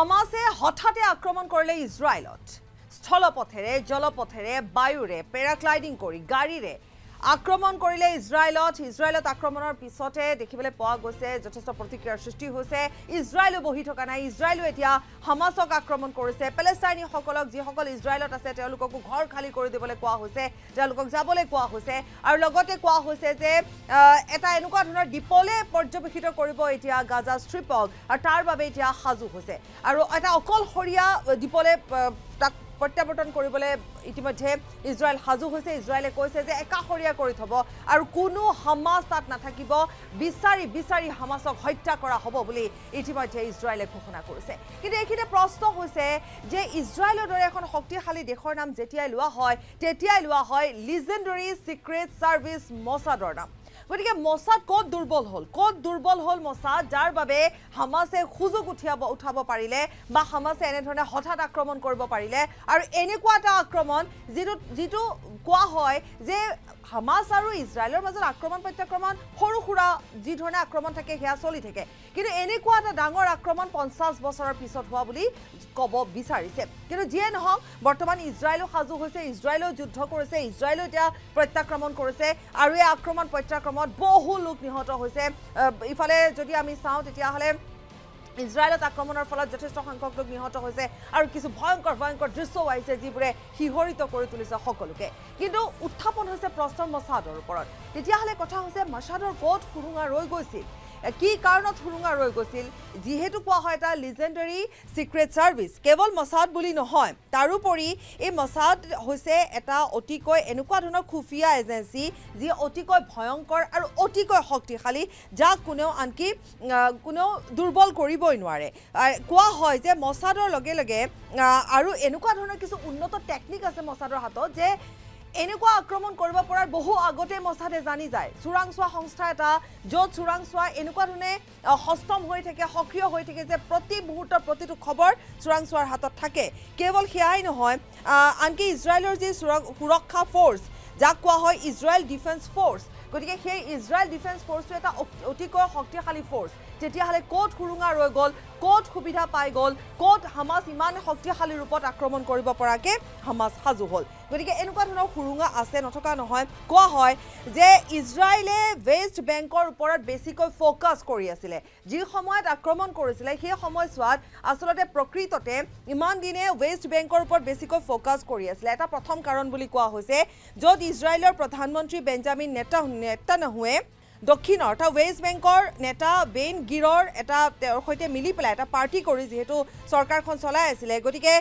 হামাছে হঠাতে আক্ৰমণ কৰিলে ইজৰাইলত স্থলপথেৰে জলপথেৰে বায়ুৰে পেৰাগ্লাইডিং কৰি গাড়ীৰে আক্ৰমণ কৰিলে ইজৰাইলত। ইজৰাইলত আক্ৰমণৰ পিছতে দেখিবলৈ পোৱা গৈছে যথেষ্ট প্ৰতিক্ৰিয়াৰ সৃষ্টি হৈছে। ইজৰাইলো বহি থকা নাই। ইজৰাইলো এতিয়া হামাছক আক্ৰমণ কৰিছে। পেলেষ্টাইনীসকলক যিসকল ইজৰাইলত আছে তেওঁলোককো ঘৰ খালী কৰি দিবলৈ কোৱা হৈছে। তেওঁলোকক যাবলৈ কোৱা হৈছে। আৰু লগতে কোৱা হৈছে যে এটা এনেকুৱা ধৰণৰ দ্বীপলৈ পৰ্যবেক্ষিত কৰিব এতিয়া গাজা ষ্ট্ৰিপক। আৰু তাৰ বাবে এতিয়া সাজু হৈছে। আৰু এটা অকলশৰীয়া দ্বীপলৈ তাক প্ৰত্যাৱৰ্তন কৰিবলৈ ইতিমধ্যে ইজৰাইল সাজু হৈছে। ইজৰাইলে কৈছে যে একাষৰীয়া কৰি থ'ব আৰু কোনো হামাছ তাত নাথাকিব। বিচাৰি বিচাৰি হামাছক হত্যা কৰা হ'ব বুলি ইতিমধ্যে ইজৰাইলে ঘোষণা কৰিছে। কিন্তু এইখিনিতে প্ৰশ্ন হৈছে যে ইজৰাইলৰ দৰে এখন শক্তিশালী দেশৰ নাম যেতিয়াই লোৱা হয় তেতিয়াই লোৱা হয় লিজেণ্ডৰী ছিক্ৰেট ছাৰ্ভিচ মছাদৰ নাম। গতিকে মছাদ ক'ত দুৰ্বল হ'ল? ক'ত দুৰ্বল হ'ল মছাদ? যাৰ বাবে হামাছে সুযোগ উঠিয়াব উঠাব পাৰিলে বা হামাছে এনেধৰণে হঠাৎ আক্ৰমণ কৰিব পাৰিলে। আৰু এনেকুৱা এটা আক্ৰমণ যিটো যিটো কোৱা হয় যে হামাছ আৰু ইজৰাইলৰ মাজত আক্ৰমণ প্ৰত্যাক্ৰমণ সৰু সুৰা যি ধৰণে আক্ৰমণ থাকে সেয়া চলি থাকে। কিন্তু এনেকুৱা এটা ডাঙৰ আক্ৰমণ পঞ্চাছ বছৰৰ পিছত হোৱা বুলি ক'ব বিচাৰিছে। কিন্তু যিয়ে নহওক বৰ্তমান ইজৰাইলো সাজু হৈছে ইজৰাইলেও যুদ্ধ কৰিছে ইজৰাইলেও এতিয়া প্ৰত্যাক্ৰমণ কৰিছে আৰু এই আক্ৰমণ প্ৰত্যাক্ৰমণত বহু লোক নিহত হৈছে। ইফালে যদি আমি চাওঁ তেতিয়াহ'লে ইজৰাইলত আক্ৰমণৰ ফলত যথেষ্ট সংখ্যক লোক নিহত হৈছে আৰু কিছু ভয়ংকৰ ভয়ংকৰ দৃশ্যও আহিছে যিবোৰে শিহৰিত কৰি তুলিছে সকলোকে। কিন্তু উত্থাপন হৈছে প্ৰশ্ন মছাদৰ ওপৰত। তেতিয়াহ'লে কথা হৈছে মছাদৰ ক'ত সুৰুঙা ৰৈ গৈছিল। কি কাৰণত সুৰুঙা ৰৈ গৈছিল? যিহেতু কোৱা হয় এটা লিজেণ্ডাৰী ছিক্ৰেট ছাৰ্ভিচ কেৱল মছাদ বুলি নহয় তাৰোপৰি এই মছাদ হৈছে এটা অতিকৈ এনেকুৱা ধৰণৰ খুফিয়া এজেঞ্চি যি অতিকৈ ভয়ংকৰ আৰু অতিকৈ শক্তিশালী যাক কোনেও আনকি কোনেও দুৰ্বল কৰিবই নোৱাৰে। কোৱা হয় যে মছাদৰ লগে লগে আৰু এনেকুৱা ধৰণৰ কিছু উন্নত টেকনিক আছে মছাদৰ হাতত যে এনেকুৱা আক্ৰমণ কৰিব পৰাৰ বহু আগতে মছাদে জানি যায়। চোৰাংচোৱা সংস্থা এটা য'ত চোৰাংচোৱা এনেকুৱা ধৰণে সষ্টম হৈ থাকে সক্ৰিয় হৈ থাকে যে প্ৰতি মুহূৰ্তৰ প্ৰতিটো খবৰ চোৰাংচোৱাৰ হাতত থাকে। কেৱল সেয়াই নহয় আনকি ইজৰাইলৰ যি সুৰক্ষা ফ'ৰ্চ যাক কোৱা হয় ইজৰাইল ডিফেন্স ফ'ৰ্চ গতিকে সেই ইজৰাইল ডিফেন্স ফ'ৰ্চটো এটা অতিকৈ শক্তিশালী ফ'ৰ্চ। তেতিয়াহ'লে ক'ত সুৰুঙা ৰৈ গ'ল ক'ত সুবিধা পাই গ'ল ক'ত হামাছ ইমান শক্তিশালী ৰূপত আক্ৰমণ কৰিব পৰাকৈ হামাছ সাজু হ'ল। গতিকে এনেকুৱা ধৰণৰ সুৰুঙা আছে নথকা নহয়। কোৱা হয় যে ইজৰাইলে ৱেষ্ট বেংকৰ ওপৰত বেছিকৈ ফ'কাছ কৰি আছিলে। যি সময়ত আক্ৰমণ কৰিছিলে সেই সময়ছোৱাত আচলতে প্ৰকৃততে ইমান দিনে ৱেষ্ট বেংকৰ ওপৰত বেছিকৈ ফ'কাছ কৰি আছিলে। এটা প্ৰথম কাৰণ বুলি কোৱা হৈছে য'ত ইজৰাইলৰ প্ৰধানমন্ত্ৰী বেঞ্জামিন নেতা নেতানাহুৱে দক্ষিণৰ অৰ্থাৎ ৱেষ্ট বেংকৰ নেতা বেইন গিৰৰ এটা তেওঁৰ সৈতে মিলি পেলাই এটা পাৰ্টি কৰি যিহেতু চৰকাৰখন চলাই আছিলে। গতিকে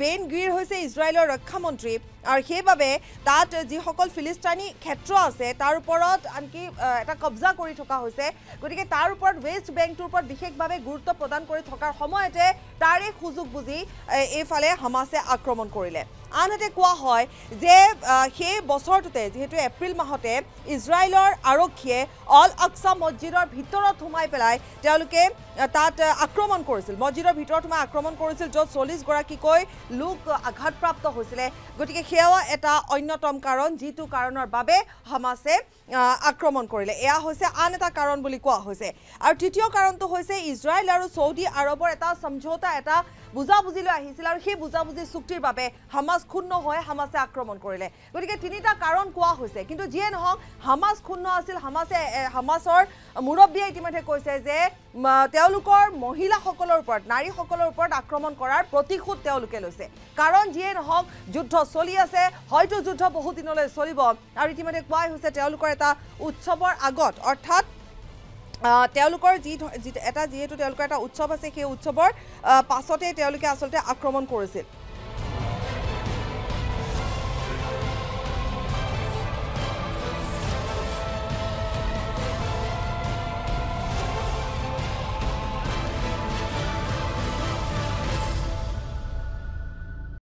বেইন গিৰ হৈছে ইজৰাইলৰ ৰক্ষামন্ত্ৰী। আৰু সেইবাবে তাত যিসকল ফিলিষ্টাইনী ক্ষেত্ৰ আছে তাৰ ওপৰত আনকি এটা কব্জা কৰি থকা হৈছে। গতিকে তাৰ ওপৰত ৱেষ্ট বেংকটোৰ ওপৰত বিশেষভাৱে গুৰুত্ব প্ৰদান কৰি থকাৰ সময়তে তাৰে সুযোগ বুজি এইফালে হামাছে আক্ৰমণ কৰিলে। আনহাতে কোৱা হয় যে সেই বছৰটোতে যিহেতু এপ্ৰিল মাহতে ইজৰাইলৰ আৰক্ষীয়ে অল আকছা মছজিদৰ ভিতৰত সোমাই পেলাই তেওঁলোকে তাত আক্ৰমণ কৰিছিল। মছজিদৰ ভিতৰত সোমাই আক্ৰমণ কৰিছিল য'ত চল্লিছগৰাকীকৈ লোক আঘাতপ্ৰাপ্ত হৈছিলে। গতিকে সেয়াও এটা অন্যতম কাৰণ যিটো কাৰণৰ বাবে হামাছে আক্ৰমণ কৰিলে। এয়া হৈছে আন এটা কাৰণ বুলি কোৱা হৈছে। আৰু তৃতীয় কাৰণটো হৈছে ইজৰাইল আৰু চৌদি আৰবৰ এটা সমঝোতা এটা বুজাবুজিলৈ আহিছিল আৰু সেই বুজাবুজি চুক্তিৰ বাবে হামাছ ক্ষুণ্ণ হৈ হামাছে আক্ৰমণ কৰিলে। গতিকে তিনিটা কাৰণ কোৱা হৈছে। কিন্তু যিয়ে নহওক হামাছ ক্ষুণ্ণ আছিল। হামাছে হামাছৰ মুৰব্বীয়ে ইতিমধ্যে কৈছে যে তেওঁলোকৰ মহিলাসকলৰ ওপৰত নাৰীসকলৰ ওপৰত আক্ৰমণ কৰাৰ প্ৰতিশোধ তেওঁলোকে লৈছে। কাৰণ যিয়ে নহওক যুদ্ধ চলি আছে। হয়তো যুদ্ধ বহু দিনলৈ চলিব। আৰু ইতিমধ্যে কোৱাই হৈছে তেওঁলোকৰ এটা উৎসৱৰ আগত অৰ্থাৎ তেওঁলোকৰ যি যি এটা যিহেতু তেওঁলোকৰ এটা উৎসৱ আছে সেই উৎসৱৰ আহ, পাছতে তেওঁলোকে আচলতে আক্ৰমণ কৰিছিল।